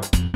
Bye.